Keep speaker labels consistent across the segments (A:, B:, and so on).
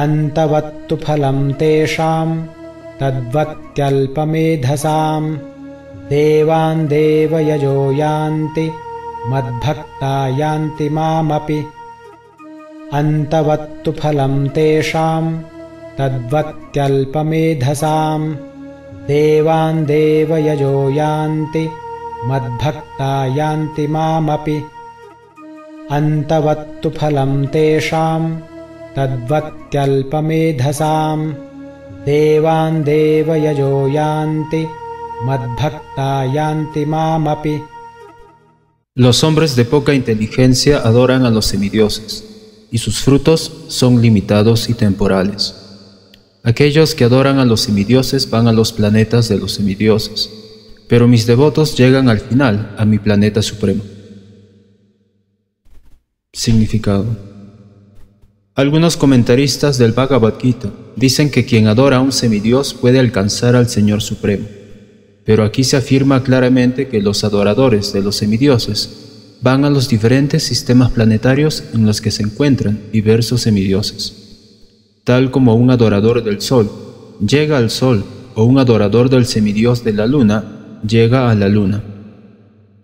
A: अन्तवत्तु फलं तेषाम् तद्वत्यल्पमेधसाम्। देवान् देवयजो यान्ति मद्भक्ता यान्ति मामपि। अन्तवत्तु फलं तेषाम् तद्वत्यल्पमेधसाम्। देवान् देवयजो यान्ति मद्भक्ता यान्ति मामपि। अन्तवत्तु फलं तेषाम् तद्वत्यल्पमेधसाम् देवान् देवयजो यान्ति मद्भक्ता यान्ति मामपि
B: Los hombres de poca inteligencia adoran a los semidioses, y sus frutos son limitados y temporales. Aquellos que adoran a los semidioses van a los planetas de los semidioses, pero mis devotos llegan al final a mi planeta supremo. Significado algunos comentaristas del Bhagavad Gita dicen que quien adora a un semidios puede alcanzar al Señor Supremo pero aquí se afirma claramente que los adoradores de los semidioses van a los diferentes sistemas planetarios en los que se encuentran diversos semidioses. Tal como un adorador del Sol llega al Sol o un adorador del semidios de la Luna llega a la Luna.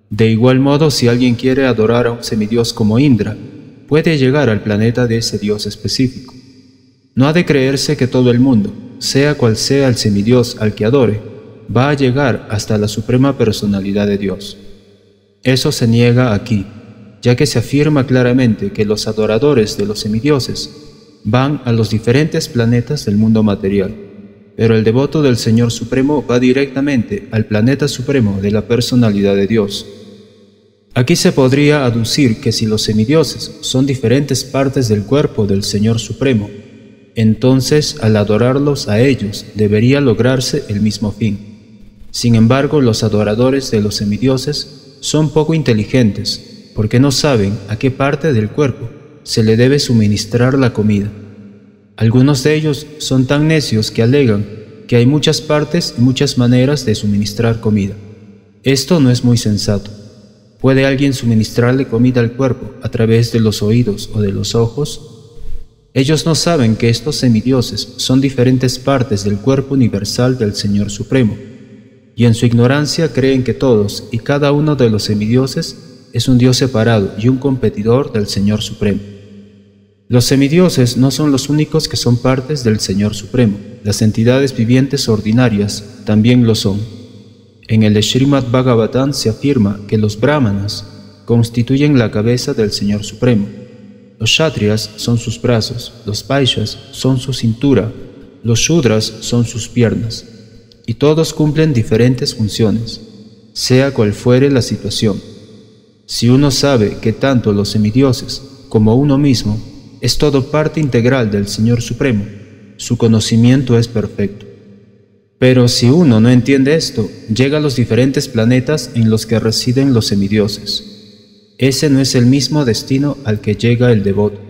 B: De igual modo, si alguien quiere adorar a un semidios como Indra, puede llegar al planeta de ese dios específico. No ha de creerse que todo el mundo, sea cual sea el semidios al que adore, va a llegar hasta la suprema personalidad de Dios. Eso se niega aquí, ya que se afirma claramente que los adoradores de los semidioses van a los diferentes planetas del mundo material, pero el devoto del Señor Supremo va directamente al planeta supremo de la personalidad de Dios. Aquí se podría aducir que si los semidioses son diferentes partes del cuerpo del Señor Supremo, entonces al adorarlos a ellos debería lograrse el mismo fin. Sin embargo, los adoradores de los semidioses son poco inteligentes, porque no saben a qué parte del cuerpo se le debe suministrar la comida. Algunos de ellos son tan necios que alegan que hay muchas partes y muchas maneras de suministrar comida. Esto no es muy sensato. ¿Puede alguien suministrarle comida al cuerpo a través de los oídos o de los ojos? Ellos no saben que estos semidioses son diferentes partes del cuerpo universal del Señor Supremo y en su ignorancia creen que todos y cada uno de los semidioses es un dios separado y un competidor del Señor Supremo. Los semidioses no son los únicos que son partes del Señor Supremo, las entidades vivientes ordinarias también lo son. En el Srimad Bhagavatam se afirma que los brahmanas constituyen la cabeza del Señor Supremo. Los kshatriyas son sus brazos, los vaishyas son su cintura, los shudras son sus piernas, y todos cumplen diferentes funciones, sea cual fuere la situación. Si uno sabe que tanto los semidioses como uno mismo es todo parte integral del Señor Supremo, su conocimiento es perfecto. Pero si uno no entiende esto, llega a los diferentes planetas en los que residen los semidioses. Ese no es el mismo destino al que llega el devoto.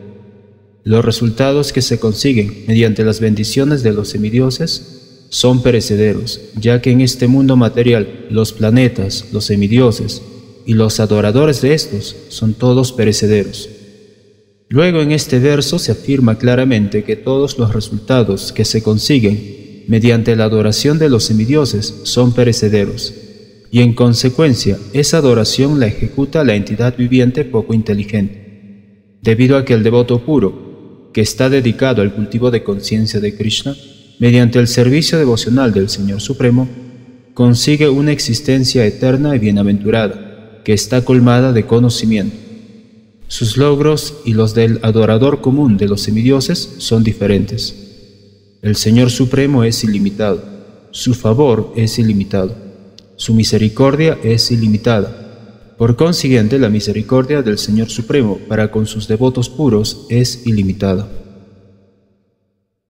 B: Los resultados que se consiguen mediante las bendiciones de los semidioses son perecederos, ya que en este mundo material los planetas, los semidioses y los adoradores de estos son todos perecederos. Luego en este verso se afirma claramente que todos los resultados que se consiguen mediante la adoración de los semidioses son perecederos, y en consecuencia esa adoración la ejecuta la entidad viviente poco inteligente, debido a que el devoto puro, que está dedicado al cultivo de conciencia de Krishna, mediante el servicio devocional del Señor Supremo, consigue una existencia eterna y bienaventurada, que está colmada de conocimiento. Sus logros y los del adorador común de los semidioses son diferentes. El Señor Supremo es ilimitado, su favor es ilimitado, su misericordia es ilimitada. Por consiguiente, la misericordia del Señor Supremo para con sus devotos puros es ilimitada.